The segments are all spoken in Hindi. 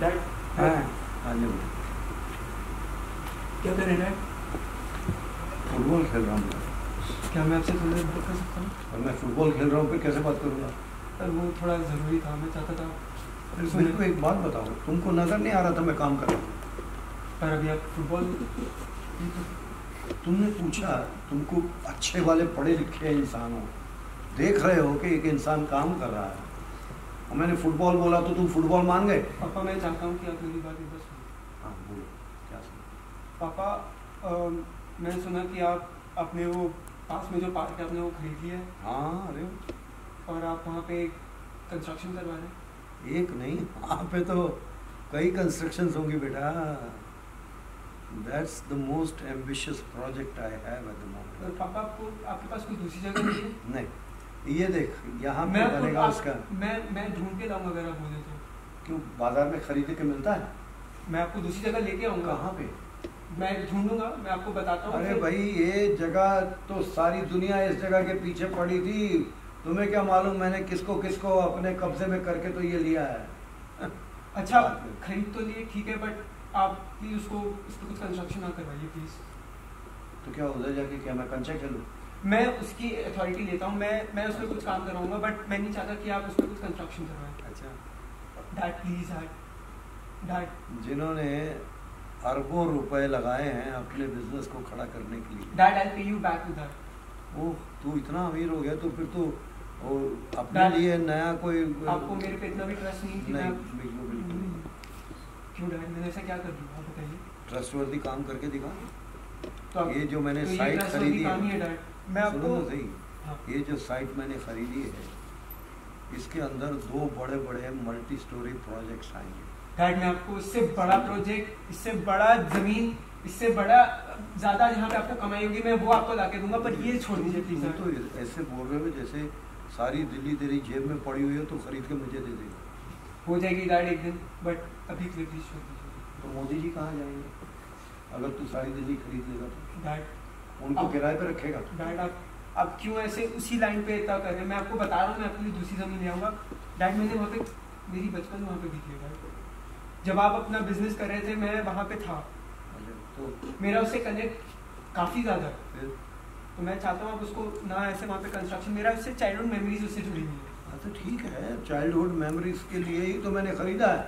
डैड हाँ। हाँ क्या कर रहे हैं फुटबॉल खेल रहा हूँ क्या मैं आपसे थोड़ी बात कर सकता हूँ? और मैं फुटबॉल खेल रहा हूँ फिर कैसे बात करूँगा? सर वो थोड़ा ज़रूरी था मैं चाहता था मेरे को एक बात बताओ तुमको नज़र नहीं आ रहा था मैं काम कर रहा हूँ? पर अभी आप फुटबॉल तुमने पूछा तुमको अच्छे वाले पढ़े लिखे इंसान हो देख रहे हो कि एक इंसान काम कर रहा है। और मैंने फुटबॉल बोला तो तुम फुटबॉल मान गए? पापा मैं चाहता हूँ कि आप मेरी बात बार सुनो। हाँ बोलो क्या सुना? पापा मैंने सुना कि आप अपने वो पास में जो पार्क है आपने वो खरीद लिया है? हाँ अरे और आप वहाँ पे कंस्ट्रक्शन करवा रहे हैं? एक नहीं वहाँ पे तो कई कंस्ट्रक्शंस होंगी बेटा। That's the most ambitious project I have at the moment पापा आपको आपके पास कोई दूसरी जगह नहीं है? नहीं। ये देख यहाँ पे मैं बनेगा उसका। मैं मैं ढूंढ के लाऊँगा अगर आप बोले तो। क्यों बाज़ार में खरीद के मिलता है? मैं आपको दूसरी जगह लेके आऊँगा। कहाँ पे? मैं ढूंढूँगा मैं आपको बताता हूँ। अरे भाई ये जगह तो सारी दुनिया इस जगह के पीछे पड़ी थी। तुम्हें क्या मालूम मैंने किसको किसको अपने कब्जे में करके तो ये लिया है? अच्छा खरीद तो लिए ठीक है बट आप प्लीज़ उसको इस पर कुछ कंस्ट्रक्शन ना करवाइए प्लीज़ तो क्या उधर जाके क्या मैं कंचे खेलूँ? मैं उसकी अथॉरिटी लेता हूँ मैं मैं उसमें कुछ काम कराऊँगा बट मैं नहीं चाहता कि आप उसमें कुछ कंस्ट्रक्शन करवाएँ। अच्छा। डैड प्लीज़ डैड डैड जिन्होंने अरबों रुपए लगाए हैं अपने बिज़नेस को खड़ा करने के लिए। Dad I pay you back to that oh तू इतना अमीर हो गया तो फिर तो ओ, अपने Dad, लिए नया कोई आपको मेरे पे इतना भी ट्रस्ट नहीं कि नहीं बिल्कुल बिल्कुल। क्यों डैड मैंने ऐसा क्या कर दिया? आप बताइए। ट्रस्टवर्दी काम करके दिखा। तो ये जो मैंने तो साइट खरीदी है। मैं आपको सही। हाँ। ये जो साइट मैंने खरीदी है इसके अंदर दो बड़े बड़े मल्टी स्टोरी प्रोजेक्ट्स आएँगे। डैड मैं आपको इससे बड़ा प्रोजेक्ट इससे बड़ा ज़मीन इससे बड़ा ज़्यादा जहाँ पे आपको कमाई होगी मैं वो आपको लाके दूँगा पर ये छोड़ दीजिए प्लीज़ तो ऐसे बोल रहे हो जैसे सारी दिल्ली तेरी जेब में पड़ी हुई है तो खरीद के मुझे दे देगा हो जाएगी डैड एक दिन बट अभी प्लीज़ छोड़ दीजिए। तो मोदी जी कहाँ जाएँगे? अगर तू सारी दिल्ली खरीद लेगा तो। डैड उनको किराए पे रखेगा। डैड आप आप क्यों ऐसे उसी लाइन पे इतना कर रहे हैं? मैं आपको बता रहा हूँ मैं आपके लिए दूसरी ज़मीन ले आऊँगा। डैड मैंने वहाँ पे मेरी बचपन वहाँ पे बीती है जब आप अपना बिज़नेस कर रहे थे मैं वहाँ पे था। अच्छा, तो मेरा उससे कनेक्ट काफ़ी ज़्यादा। है तो मैं चाहता हूँ आप उसको ना ऐसे वहाँ पे कंस्ट्रक्शन मेरा उससे चाइल्डहुड मेमोरीज उससे जुड़ी हुई है। हाँ तो ठीक है चाइल्डहुड मेमोरीज के लिए ही तो मैंने खरीदा है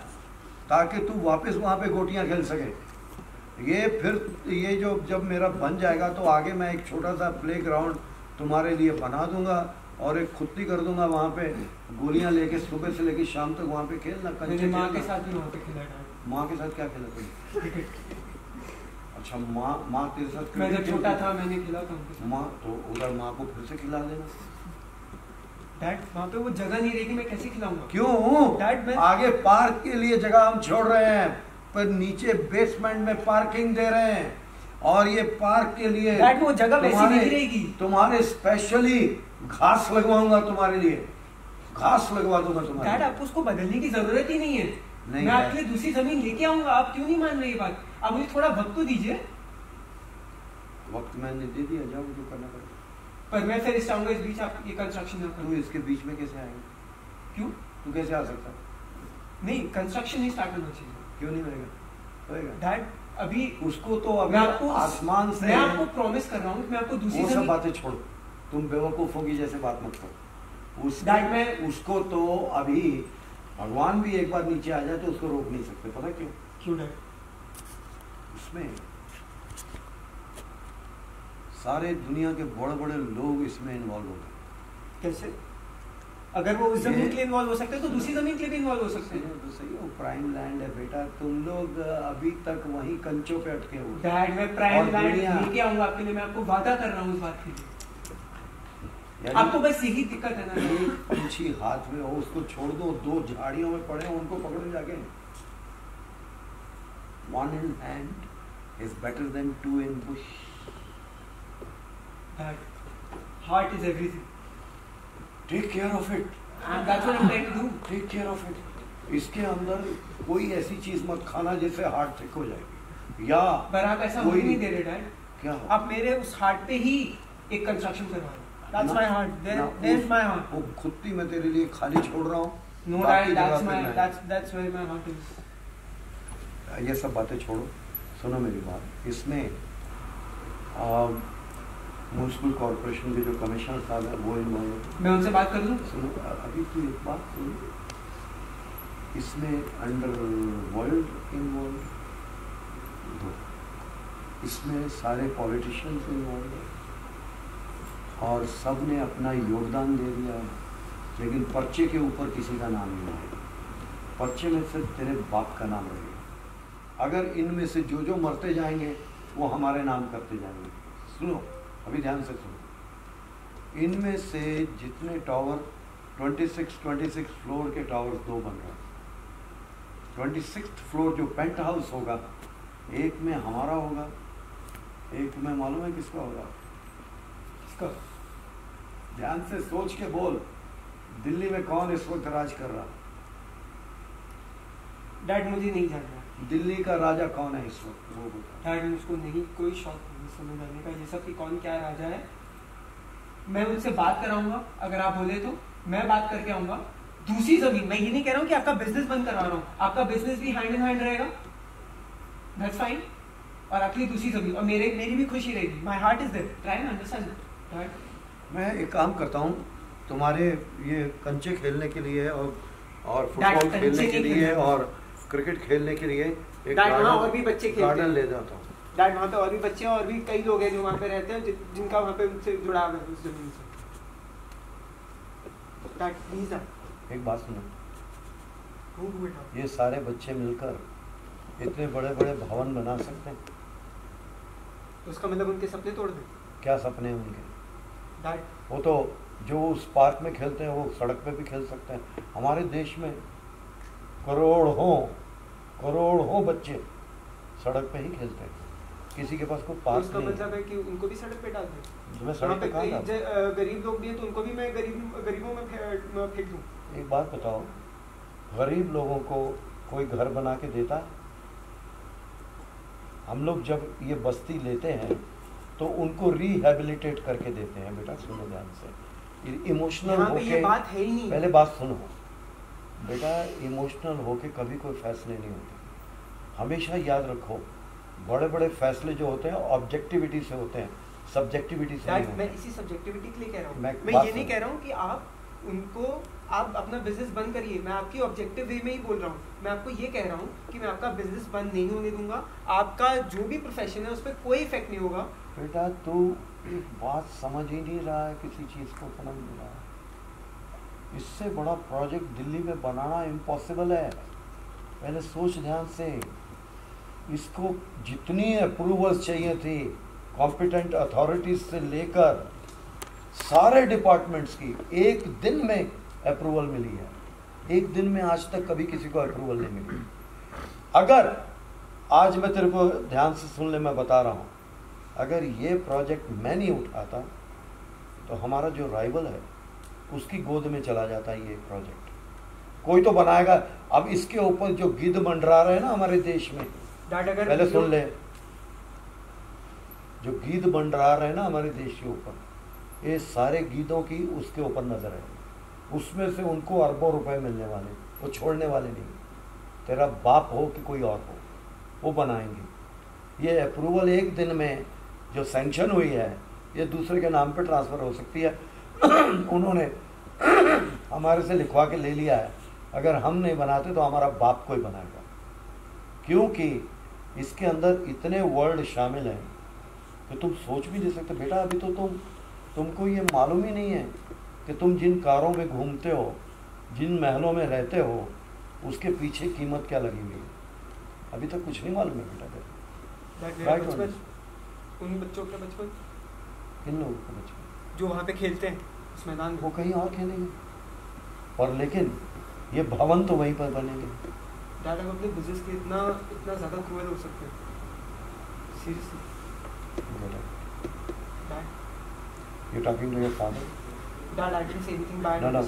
ताकि तू वापस वहाँ पे गोटियाँ खेल सके। ये फिर ये जो जब मेरा बन जाएगा तो आगे मैं एक छोटा सा प्ले ग्राउंड तुम्हारे लिए बना दूँगा और एक खुत्ती कर दूँगा वहाँ पे गोलियाँ लेके सुबह से लेके शाम तक वहाँ पे खेलना कंचे माँ के साथ भी वहाँ पे खेला माँ के साथ क्या खेला क्रिकेट अच्छा माँ माँ तेरे साथ मैं जब छोटा था? मैंने खेला था माँ तो उधर माँ को फिर से खिला देना। डैड वहाँ पे वो जगह नहीं रहेगी मैं कैसे खिलाऊँगा? क्यों? Dad, मैं- आगे पार्क के लिए जगह हम छोड़ रहे हैं। पर नीचे बेसमेंट में पार्किंग दे रहे हैं। और ये पार्क के लिए वो जगह तुम्हारे- रहेगी। तुम्हारे स्पेशली घास लगवाऊँगा तुम्हारे लिए। घास लगवा दूँगा तुम्हारे डैड आपको उसको बदलने की ज़रूरत ही नहीं है। नहीं, मैं आपके लिए दूसरी ज़मीन लेके आऊँगा आप क्यों नहीं मान रहे ये बात? आप मुझे थोड़ा वक्त तो दीजिए। वक्त मैंने दे दिया जाओ जो करना पड़ेगा। पर मैं फिर इस चाहूँगा इस बीच आप ये कंस्ट्रक्शन ना करो। इसके बीच में कैसे आएगा? क्यों? तू कैसे आ सकता? नहीं कंस्ट्रक्शन नहीं स्टार्ट करना चाहिए। क्यों नहीं होएगा होएगा डैड अभी उसको तो अभी मैं आपको आसमान से मैं आपको प्रॉमिस कर रहा हूँ मैं आपको दूसरी सब बातें छोड़ो तुम बेवकूफों की जैसे बात मत करो। उस मैं- उसको तो अभी भगवान भी एक बार नीचे आ जाए तो उसको रोक नहीं सकते। पता क्यों? क्यों डैड उसमें सारे दुनिया के बड़े बड़े लोग इसमें इन्वॉल्व हो। गए कैसे? अगर वो उस ज़मीन के लिए इन्वॉल्व हो सकते हैं तो दूसरी ज़मीन के लिए भी इन्वॉल्व हो सकते हैं। है तो सही है वो प्राइम लैंड है बेटा। तुम लोग अभी तक वहीं कंचों पे अटके हुए डैड मैं प्राइम लैंड लेके आऊँगा आपके लिए मैं आपको वादा कर रहा हूँ इस बात के लिए। आपको बस यही दिक्कत है ना? पंछी हाथ में हो उसको छोड़ दो दो झाड़ियों में पड़े हो उनको पकड़ो जाके। One in hand is better than two in bush heart is everything take care of it take care of it इसके अंदर कोई ऐसी चीज़ मत खाना जिससे हार्ट थिक हो जाएगी या पर आप ऐसा कोई- नहीं दे रहे डैड क्या हो? आप मेरे उस हार्ट पे ही एक कंस्ट्रक्शन करवा हार्ट ना, देयर इज़ उस- माय हार्ट वो खुत्ती मैं तेरे लिए खाली छोड़ रहा हूँ। दैट्स पे माय नहीं। That's that's where my heart is ये सब बातें छोड़ो। सुनो मेरी बात। इसमें म्यूनसिपल कॉरपोरेशन के जो कमिश्नर साहब हैं वो इन्वॉल्व मैं उनसे बात कर लूँ सुनो अभी तो एक बात सुनो। इसमें अंडर वर्ल्ड इन्वॉल्व इसमें सारे पॉलिटिशियंस इन्वॉल्व हैं। और सबने अपना योगदान दे दिया है। लेकिन पर्चे के ऊपर किसी का नाम नहीं है। पर्चे में सिर्फ़ तेरे बाप का नाम रहेगा। अगर इनमें से जो जो मरते जाएँगे वो हमारे नाम करते जाएँगे। सुनो। अभी ध्यान से सुनो। इनमें से जितने टावर 26 26 फ्लोर के टावर्स दो बन रहे हैं। ट्वेंटी सिक्स फ्लोर जो पेंट हाउस होगा, एक में हमारा होगा, एक में मालूम है किसका होगा? किसका? ध्यान से सोच के बोल, दिल्ली में कौन इस वक्त राज कर रहा? डैड मुझे नहीं जानना दिल्ली का राजा कौन है इस वक्त? वो बता मुझको नहीं कोई शौक नहीं समझ आने का ये सब कि कौन क्या राजा है मैं उनसे बात कराऊँगा अगर आप बोले तो। मैं बात करके आऊँगा। दूसरी ज़मीन मैं ये नहीं कह रहा हूँ कि आपका बिज़नेस बंद करवा रहा हूँ। आपका बिज़नेस भी हैंड इन हैंड रहेगा। दैट्स फाइन और आपकी दूसरी ज़मीन और मेरे मेरी भी खुशी रहेगी। My heart is there try understand मैं एक काम करता हूँ तुम्हारे ये कंचे खेलने के लिए और और फुटबॉल खेलने के लिए और क्रिकेट खेलने के लिए एक गार्डन- और भी बच्चे गार्डन ले जाता हूँ। डैड वहाँ पे और भी बच्चे हैं और भी कई लोग हैं जो वहाँ पे रहते हैं जिनका वहाँ पे उनसे जुड़ाव है उस ज़मीन से। डैड प्लीज़ एक बात सुनो। ये सारे बच्चे मिलकर इतने बड़े बड़े भवन बना सकते हैं। तो उसका मतलब उनके सपने तोड़ दे? क्या सपने हैं उनके? वो तो जो उस पार्क में खेलते हैं वो सड़क पे भी खेल सकते हैं। हमारे देश में करोड़ों करोड़ों बच्चे सड़क पे ही खेलते हैं। किसी के पास कोई तो उसका नहीं मतलब है है कि उनको भी सड़क पे डाल दे? मैं सड़क पे कहाँ डालूं? गरीब लोग भी हैं तो उनको भी मैं गरीब गरीबों में फेंक दूँ? एक बात बताओ गरीब लोगों को कोई घर बना के देता है? हम लोग जब ये बस्ती लेते हैं तो उनको रिहेबिलिटेट करके देते हैं बेटा सुनो ध्यान से। इमोशनल होके बात है ही नहीं। पहले बात सुनो। बेटा इमोशनल होके कभी कोई फैसले नहीं होते। हमेशा याद रखो बड़े बड़े फैसले जो होते हैं ऑब्जेक्टिविटी से होते हैं सब्जेक्टिविटी से नहीं मैं इसी सब्जेक्टिविटी के लिए कह रहा हूँ। मैं मैं ये नहीं कह रहा हूँ कि आप उनको आप अपना बिज़नेस बंद करिए। मैं आपकी ऑब्जेक्टिव वे में ही बोल रहा हूँ। मैं आपको ये कह रहा हूँ कि मैं आपका बिज़नेस बंद नहीं होने दूँगा। आपका जो भी प्रोफेशन है उस पर कोई इफ़ेक्ट नहीं होगा। बेटा तू एक बात समझ ही नहीं रहा है किसी चीज़ को समझ नहीं रहा है। इससे बड़ा प्रोजेक्ट दिल्ली में बनाना इम्पॉसिबल है। पहले सोच ध्यान से। इसको जितनी अप्रूवल्स चाहिए थी कॉम्पिटेंट अथॉरिटीज से लेकर सारे डिपार्टमेंट्स की, एक दिन में अप्रूवल मिली है। एक दिन में आज तक कभी किसी को अप्रूवल नहीं मिली। अगर आज मैं तेरे को ध्यान से सुन ले, मैं बता रहा हूँ। अगर ये प्रोजेक्ट मैं नहीं उठाता तो हमारा जो राइवल है उसकी गोद में चला जाता है ये प्रोजेक्ट कोई तो बनाएगा। अब इसके ऊपर जो गिद्ध मंडरा रहे हैं ना हमारे देश में पहले सुन ले। जो गीत मंडरा रहे हैं ना हमारे देश के ऊपर ये सारे गीतों की उसके ऊपर नज़र है। उसमें से उनको अरबों रुपए मिलने वाले वो छोड़ने वाले नहीं। तेरा बाप हो कि कोई और हो वो बनाएँगे। ये अप्रूवल एक दिन में जो सेंक्शन हुई है ये दूसरे के नाम पे ट्रांसफ़र हो सकती है। उन्होंने हमारे से लिखवा के ले लिया है। अगर हम नहीं बनाते तो हमारा बाप कोई बनाएगा। क्योंकि इसके अंदर इतने वर्ड शामिल हैं कि तुम सोच भी नहीं सकते बेटा अभी तो तुम तुमको ये मालूम ही नहीं है कि तुम जिन कारों में घूमते हो जिन महलों में रहते हो उसके पीछे कीमत क्या लगी हुई है? अभी तक कुछ नहीं मालूम है बेटा. बचपन? उन बच्चों का बचपन? किन लोगों को बचपन? जो वहाँ पे खेलते हैं उस मैदान वो कहीं और खेलेंगे। और लेकिन ये भवन तो वहीं पर बनेंगे। डैड आप अपने बिज़नेस के इतना इतना ज़्यादा क्रूअल हो सकते हैं। Seriously dad you talking to your father dad I didn't say anything bad ना ना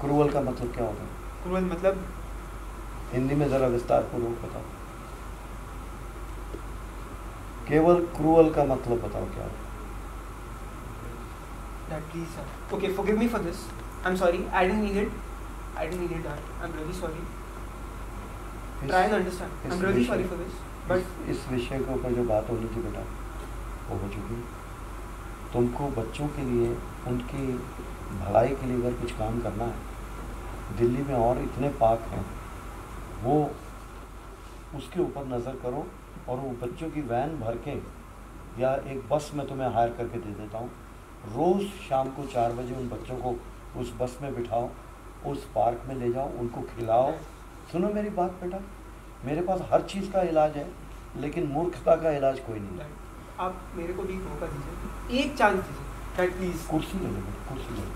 क्रूअल का मतलब क्या होता है? क्रूअल मतलब? हिंदी में ज़रा विस्तार पूर्वक बताओ। केवल क्रूअल का मतलब बताओ क्या है? Dad, please, sir. Okay, forgive me for this. I'm sorry. I didn't need it. I didn't need it, Dad. I'm really sorry. try and understand. I'm really sorry for this, but इस, इस विषय के ऊपर जो बात होनी थी बेटा वो हो चुकी तुमको बच्चों के लिए उनकी भलाई के लिए अगर कुछ काम करना है दिल्ली में और इतने पार्क हैं वो उसके ऊपर नज़र करो और वो बच्चों की वैन भर के या एक बस में तुम्हें हायर करके दे देता हूँ रोज़ शाम को चार बजे उन बच्चों को उस बस में बिठाओ उस पार्क में ले जाओ उनको खिलाओ। सुनो मेरी बात बेटा मेरे पास हर चीज़ का इलाज है लेकिन मूर्खता का इलाज कोई नहीं है। आप मेरे को भी मौका दीजिए। एक चांस दीजिए प्लीज़ कुर्सी ले लो बेटा कुर्सी ले लो।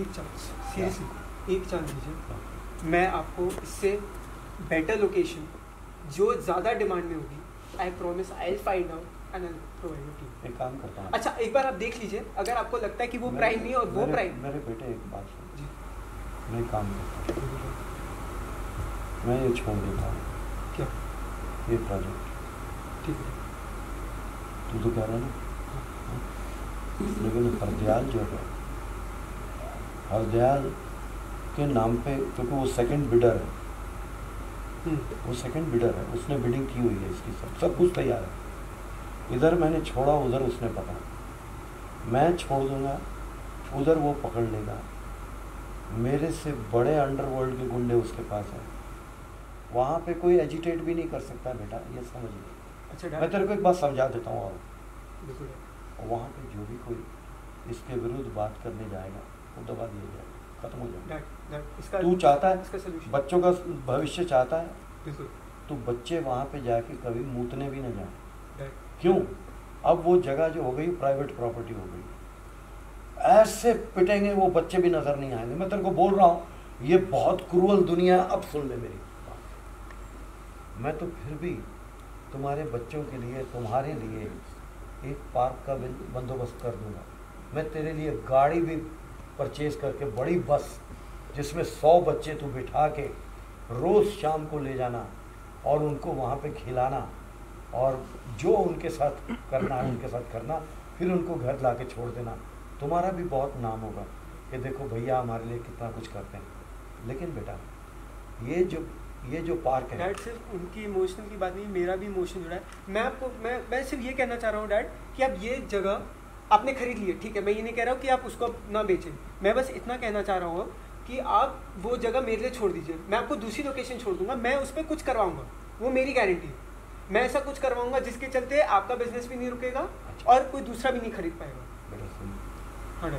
एक चांस सीरियसली एक चांस दीजिए। मैं आपको इससे बेटर लोकेशन जो ज़्यादा डिमांड में होगी I promise I find out एक काम करता हूँ। अच्छा एक बार आप देख लीजिए। अगर आपको लगता है कि वो प्राइम नहीं और वो प्राइम मेरे बेटे एक बात सुन। मैं काम करता हूँ। मैं ये छोड़ देता हूँ। क्या? ये प्रोजेक्ट ठीक है तू तो कह रहा ना? लेकिन हरदयाल जो है हरदयाल के नाम पे क्योंकि वो सेकंड बिडर है। हम्म, वो सेकंड बिडर है। उसने बिडिंग की हुई है इसकी सब। सब कुछ तैयार है। इधर मैंने छोड़ा उधर उसने पकड़ा। मैं छोड़ दूँगा उधर वो पकड़ लेगा। मेरे से बड़े अंडरवर्ल्ड के गुंडे उसके पास हैं। वहाँ पे कोई एजिटेट भी नहीं कर सकता बेटा ये समझ ले। अच्छा मैं तेरे को एक बात समझा देता हूँ और। वहाँ पे जो भी कोई इसके विरुद्ध बात करने जाएगा वो दबा दिया जाएगा। खत्म हो जाएगा। तू चाहता है बच्चों का भविष्य चाहता है? तो बच्चे वहाँ पे जाके कभी मूतने भी ना जाए। क्यों? अब वो जगह जो हो गई प्राइवेट प्रॉपर्टी हो गई। ऐसे पिटेंगे, वो बच्चे भी नज़र नहीं आएँगे। मैं तेरे को बोल रहा हूँ, ये बहुत क्रूअल दुनिया है, अब सुन ले मेरी। मैं तो फिर भी तुम्हारे बच्चों के लिए, तुम्हारे लिए एक पार्क का बंदोबस्त कर दूँगा। मैं तेरे लिए गाड़ी भी परचेज करके, बड़ी बस जिसमें सौ बच्चे तू बिठा के रोज़ शाम को ले जाना और उनको वहाँ पे खिलाना। और जो उनके साथ करना है, उनके साथ करना, फिर उनको घर ला के छोड़ देना। तुम्हारा भी बहुत नाम होगा। कि देखो भैया हमारे लिए कितना कुछ करते हैं। लेकिन बेटा, ये जो ये जो पार्क है। डैड, सिर्फ़ उनकी इमोशनल की बात नहीं, मेरा भी इमोशन जुड़ा है। मैं आपको, मैं मैं सिर्फ़ ये कहना चाह रहा हूँ डैड, कि आप ये जगह आपने खरीद ली है, ठीक है? मैं ये नहीं कह रहा हूँ कि आप उसको ना बेचें। मैं बस इतना कहना चाह रहा हूँ कि आप वो जगह मेरे लिए छोड़ दीजिए। मैं आपको दूसरी लोकेशन छोड़ दूँगा, मैं उस पर कुछ करवाऊँगा। वो मेरी गारंटी है। मैं ऐसा कुछ करवाऊँगा जिसके चलते आपका बिज़नेस भी नहीं रुकेगा और कोई दूसरा भी नहीं खरीद पाएगा। हाँ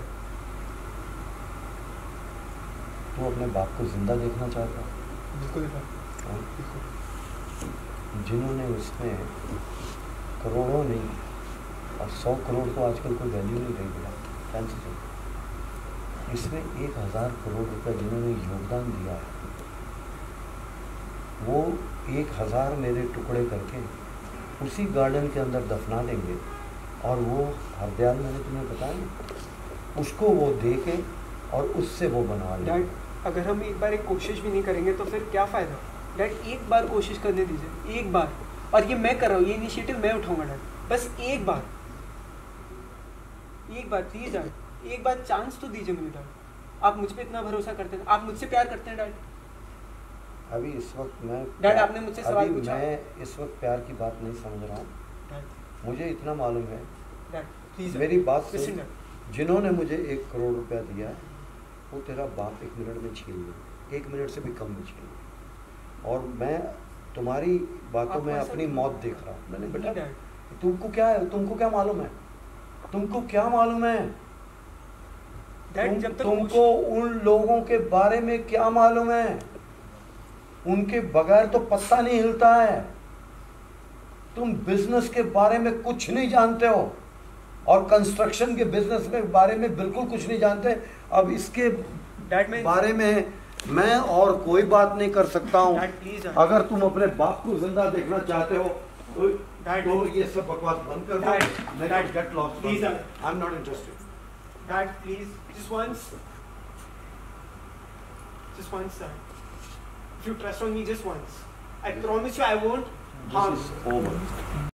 तू अपने बाप को ज़िंदा देखना चाहता बिल्कुल हाँ? बिल्कुल। जिन्होंने उसमें करोड़ों नहीं और सौ करोड़ तो आजकल कोई वैल्यू नहीं रही बेटा कैंसिल इसमें एक हज़ार करोड़ रुपए जिन्होंने योगदान दिया है वो एक हज़ार मेरे टुकड़े करके उसी गार्डन के अंदर दफना देंगे। और वो हरदयाल मैंने तुम्हें बताया उसको वो दे के और उससे वो बनवा डैड अगर हम एक बार एक कोशिश भी नहीं करेंगे तो फिर क्या फ़ायदा? डैड एक बार कोशिश करने दीजिए, एक बार। और ये मैं कर रहा हूँ, ये इनिशिएटिव मैं उठाऊँगा डैड बस एक बार। एक बार प्लीज़ डैड एक बार चांस तो दीजिए मुझे डैड आप मुझ पर इतना भरोसा करते हैं, आप मुझसे प्यार करते हैं डैड अभी इस वक्त मैं डैड, आपने मुझसे सवाल अभी पूछा। मैं इस वक्त प्यार की बात नहीं समझ रहा हूँ। मुझे इतना मालूम है। मेरी बात सुन। जिन्होंने मुझे एक करोड़ रुपया दिया है वो तेरा बाप एक मिनट में छीन ले। एक मिनट से भी कम में छीन ले। और मैं तुम्हारी बातों में अपनी मौत देख रहा हूँ। मैंने बेटा तुमको क्या है? तुमको क्या मालूम है? तुमको क्या मालूम है? तुम, तुमको उन लोगों के बारे में क्या मालूम है? उनके बगैर तो पत्ता नहीं हिलता है तुम बिज़नेस के बारे में कुछ नहीं जानते हो और कंस्ट्रक्शन के बिज़नेस के बारे में बिल्कुल कुछ नहीं जानते अब इसके बारे में मैं और कोई बात नहीं कर सकता हूँ प्लीज़ अगर तुम अपने बाप को ज़िंदा देखना चाहते हो तो, तो ये सब बकवास बंद कर दो. Get lost Dad. I am not interested please, just once. Just once, Dad. You trust on me, just once. I promise you, I won't harm you. over.